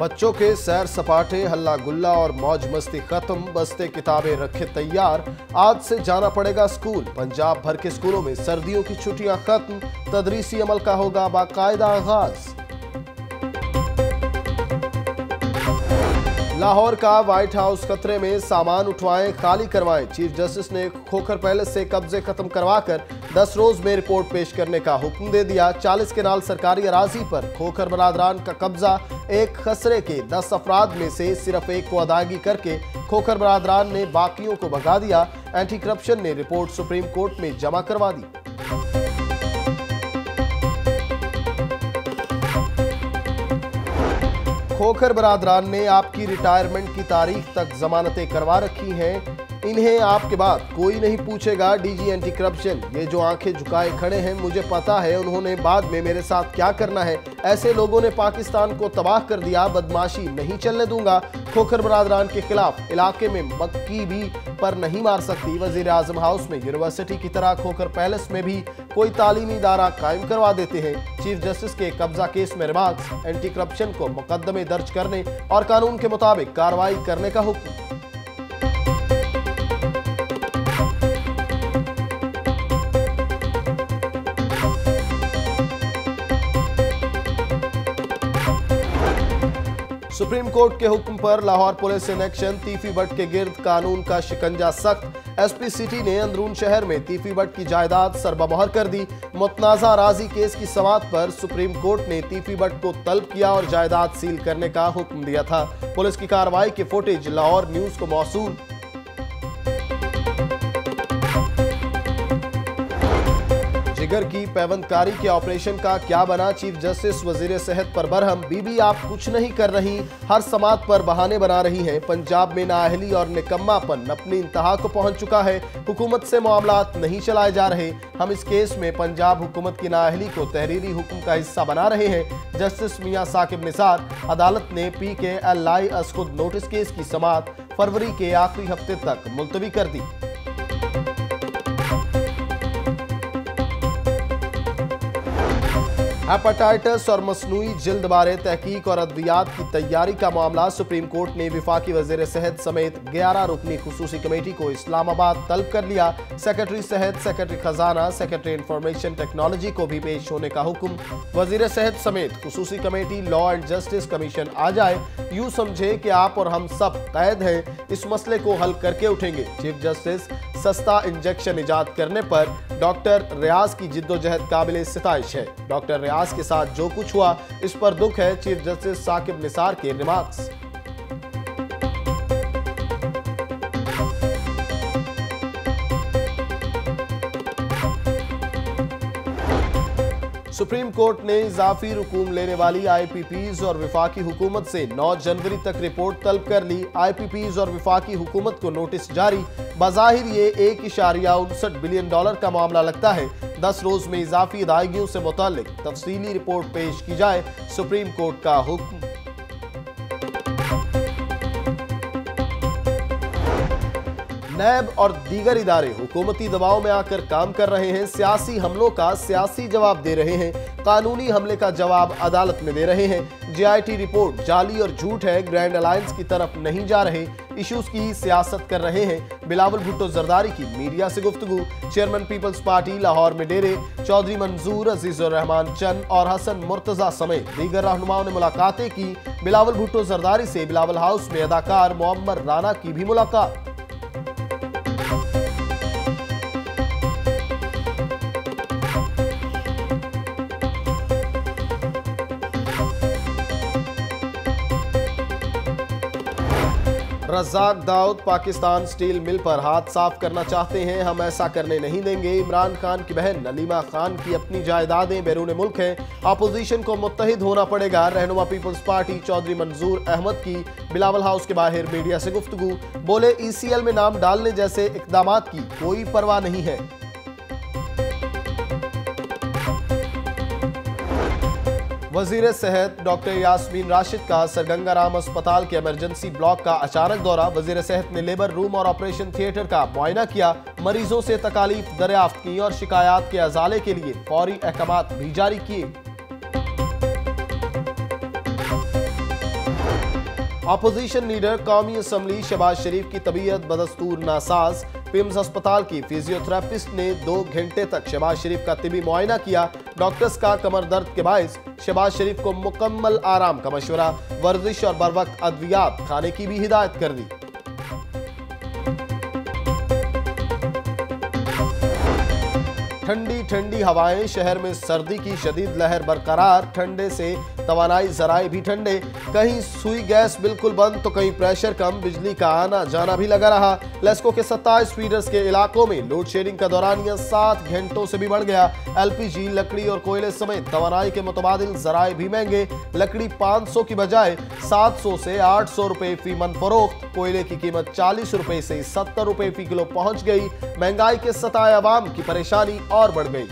बच्चों के सैर सपाटे, हल्ला गुल्ला और मौज मस्ती खत्म, बस्ते किताबें रखे तैयार। आज से जाना पड़ेगा स्कूल। पंजाब भर के स्कूलों में सर्दियों की छुट्टियाँ खत्म। तदरीसी अमल का होगा बाकायदा आगाज़। लाहौर का व्हाइट हाउस खतरे में सामान उठवाएँ, खाली करवाएँ। चीफ जस्टिस ने खोखर पैलेस से कब्जे खत्म करवाकर 10 रोज में रिपोर्ट पेश करने का हुक्म दे दिया। 40 के नाल सरकारी अराजी पर खोखर बरादरान का कब्जा। एक खसरे के 10 अफराद में से सिर्फ़ एक को अदायगी करके खोखर बरादरान ने बाकियों को भगा दिया। एंटी करप्शन ने रिपोर्ट सुप्रीम कोर्ट में जमा करवा दी। खोखर बरादरान ने आपकी रिटायरमेंट की तारीख तक जमानतें करवा रखी हैं। इन्हें आपके बाद कोई नहीं पूछेगा डीजी एंटी करप्शन ये जो आँखें झुकाए खड़े हैं, मुझे पता है उन्होंने बाद में मेरे साथ क्या करना है। ऐसे लोगों ने पाकिस्तान को तबाह कर दिया, बदमाशी नहीं चलने दूँगा। खोखर बरादरान के खिलाफ इलाके में मक्की भी पर नहीं मार सकती। वज़ीर आज़म हाउस में यूनिवर्सिटी की तरह खोखर पैलेस में भी कोई तालीमी इदारा कायम करवा देते हैं। चीफ जस्टिस के कब्जा केस में रिमार्क्स एंटी करप्शन को मुकदमे दर्ज करने और कानून के मुताबिक कार्रवाई करने का हुक्म। सुप्रीम कोर्ट के हुक्म पर लाहौर पुलिस इन एक्शन तीफी भट्ट के गिर्द कानून का शिकंजा सख्त। एसपी सिटी ने अंदरून शहर में तीफी भट्ट की जायदाद सरबमोहर कर दी। मुतनाजा राज़ी केस की समात पर सुप्रीम कोर्ट ने तीफी भट्ट को तलब किया और जायदाद सील करने का हुक्म दिया था। पुलिस की कार्रवाई के फुटेज लाहौर न्यूज़ को मौसू जिगर की पैवंदकारी के ऑपरेशन का क्या बना? चीफ जस्टिस, वज़ीर सेहत पर बरहम। बीबी, आप कुछ नहीं कर रही। हर समात पर बहाने बना रही हैं। पंजाब में नाअहली और निकम्मापन अपनी इंतहा को पहुँच चुका है। हुकूमत से मामला नहीं चलाए जा रहे। हम इस केस में पंजाब हुकूमत की नाअहली को तहरीरी हुक्म का हिस्सा बना रहे हैं। जस्टिस मियाँ साकिब निसार, अदालत ने पी के एल आई असखुद नोटिस केस की समात फरवरी के आखिरी हफ़्ते तक मुलतवी कर दी। हेपाटाइटिस और मसनू जल्द बारे तहकीक और अद्वियात की तैयारी का मामला सुप्रीम कोर्ट ने विफाकी वज़ीर सेहत समेत ग्यारह रुकनी खसूसी कमेटी को इस्लामाबाद तलब कर लिया। सेक्रेटरी सेहत, सेक्रेटरी खजाना, सेक्रेटरी इंफॉर्मेशन टेक्नोलॉजी को भी पेश होने का हुक्म। वज़ीर सेहत समेत खसूसी committee, law and justice commission आ जाए। यूँ समझे कि आप और हम सब कैद हैं। इस मसले को हल करके उठेंगे। चीफ जस्टिस, सस्ता इंजेक्शन ईजाद करने पर डॉक्टर रियाज की जिद्दोजहद काबिल सिताइश है। डॉक्टर रियाज के साथ जो कुछ हुआ, इस पर दुख है चीफ जस्टिस साकिब निसार के रिमार्क्स। सुप्रीम कोर्ट ने इजाफी रुकूम लेने वाली आईपीपीज और विफाकी हुकूमत से 9 जनवरी तक रिपोर्ट तलब कर ली। आईपीपीज और विफाकी हुकूमत को नोटिस जारी। बाहिर ये एक इशारिया उनसठ बिलियन डॉलर का मामला लगता है। दस रोज में इजाफी अदायगियों से मुतल तफसीली रिपोर्ट पेश की जाए, सुप्रीम कोर्ट का हुक्म। नैब और दीगर इदारे हुकूमती दबाव में आकर काम कर रहे हैं। सियासी हमलों का सियासी जवाब दे रहे हैं। कानूनी हमले का जवाब अदालत में दे रहे हैं। जीआईटी रिपोर्ट जाली और झूठ है। ग्रैंड अलायंस की तरफ़ नहीं जा रहे। इश्यूज़ की सियासत कर रहे हैं। बिलावल भुट्टो जरदारी की मीडिया से गुफ्तगु। चेयरमैन पीपल्स पार्टी, लाहौर में डेरे। चौधरी मंजूर अजीजुर रहमान चंद और हसन मुर्तजा समेत दीगर रहनुमाओं ने मुलाकातें की। बिलावल भुट्टो जरदारी से बिलावल हाउस में अदाकार मोहम्मद राना की भी मुलाकात। रजाक दाऊद पाकिस्तान स्टील मिल पर हाथ साफ़ करना चाहते हैं। हम ऐसा करने नहीं देंगे। इमरान खान की बहन नलीमा खान की अपनी जायदादें बैरून मुल्क हैं। अपोजिशन को मुतहद होना पड़ेगा। रहनुमा पीपल्स पार्टी चौधरी मंजूर अहमद की बिलावल हाउस के बाहर मीडिया से गुफ्तगु। बोले, ईसीएल में नाम डालने जैसे इकदाम की कोई परवाह नहीं है। वज़ीर सेहत डॉक्टर यासमीन राशिद का सरगंगा राम अस्पताल के इमरजेंसी ब्लॉक का अचानक दौरा। वज़ीर सेहत ने लेबर रूम और ऑपरेशन थिएटर का मुआयना किया। मरीजों से तकालीफ दरियाफ्त की और शिकायत के अजाले के लिए फौरी अहकाम भी जारी किए। अपोजिशन लीडर कौमी असम्बली शबाज शरीफ की तबीयत बदस्तूर नासाज। पिम्स अस्पताल की फिजियोथेरापिस्ट ने दो घंटे तक शहबाज शरीफ का तिबी मुआयना किया। डॉक्टर्स का कमर दर्द के बायस शहबाज शरीफ को मुकम्मल आराम का मशवरा, वर्जिश और बर वक्त अद्वियात खाने की भी हिदायत कर दी। ठंडी ठंडी हवाएँ, शहर में सर्दी की शदीद लहर बरकरार, ठंडे से तवानाई जराए भी ठंडे। कहीं सुई गैस बिल्कुल बंद तो कहीं प्रेशर कम, बिजली का आना जाना भी लगा रहा। लेस्को के सत्ताईस फीडर्स के इलाकों में लोड शेडिंग का दौरान यह सात घंटों से भी बढ़ गया। एलपीजी, लकड़ी और कोयले समेत तवानाई के मुतबादिल जराए भी महँगे। लकड़ी 500 की बजाय 700 से 800 रुपए फ़ी मन फरोख्त। कोयले की कीमत चालीस रुपए से सत्तर रुपए फ़ी किलो पहुँच गई। महँगाई के सताए आवाम की परेशानी और बढ़ गई।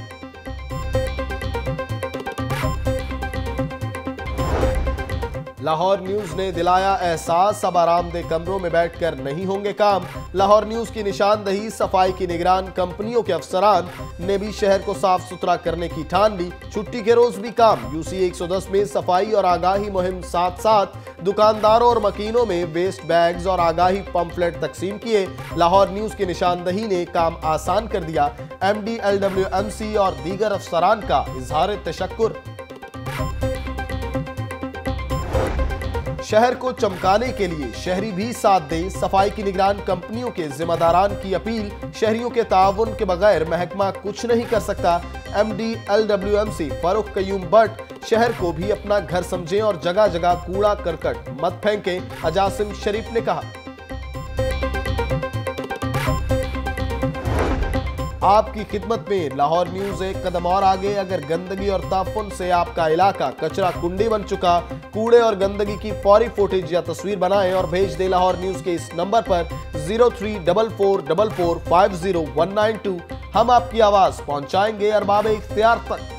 लाहौर न्यूज़ ने दिलाया एहसास। अब आरामदेह कमरों में बैठकर नहीं होंगे काम। लाहौर न्यूज़ की निशानदही, सफ़ाई की निगरान, कंपनियों के अफसरान ने भी शहर को साफ़ सुथरा करने की ठान ली। छुट्टी के रोज भी काम। यूसी 110 में सफ़ाई और आगाही मुहिम साथ साथ दुकानदारों और मकीनों में वेस्ट बैग्स और आगाही पंपलेट तकसीम किए। लाहौर न्यूज़ की निशानदही ने काम आसान कर दिया। M D L W M C और दीगर अफसरान का इजहार तशक्र शहर को चमकाने के लिए शहरी भी साथ दें। सफ़ाई की निगरान कंपनियों के जिम्मेदारान की अपील। शहरियों के ताउन के बगैर महकमा कुछ नहीं कर सकता। M D L W M C Farooq Qayyum Butt शहर को भी अपना घर समझें और जगह जगह कूड़ा करकट मत फेंकें, अजासिम शरीफ ने कहा। आपकी खिदमत में लाहौर न्यूज़ एक कदम और आगे। अगर गंदगी और ताफुन से आपका इलाका कचरा कुंडी बन चुका, कूड़े और गंदगी की फौरी फुटेज या तस्वीर बनाएँ और भेज दें लाहौर न्यूज़ के इस नंबर पर zero three double four double four five zero one nine two. हम आपकी आवाज़ पहुंचाएँगे अरबाब इख्तियार तक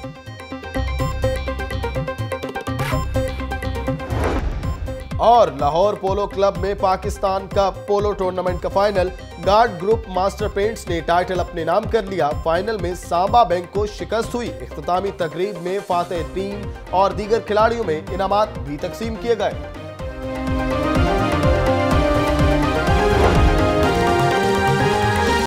और लाहौर पोलो क्लब में पाकिस्तान का पोलो टूर्नामेंट का final Guard Group Master Paints ने टाइटल अपने नाम कर लिया। फाइनल में सांबा बैंक को शिकस्त हुई। इख्तामी तकरीब में फातेह टीम और दीगर खिलाड़ियों में इनामत भी तकसीम किए गए।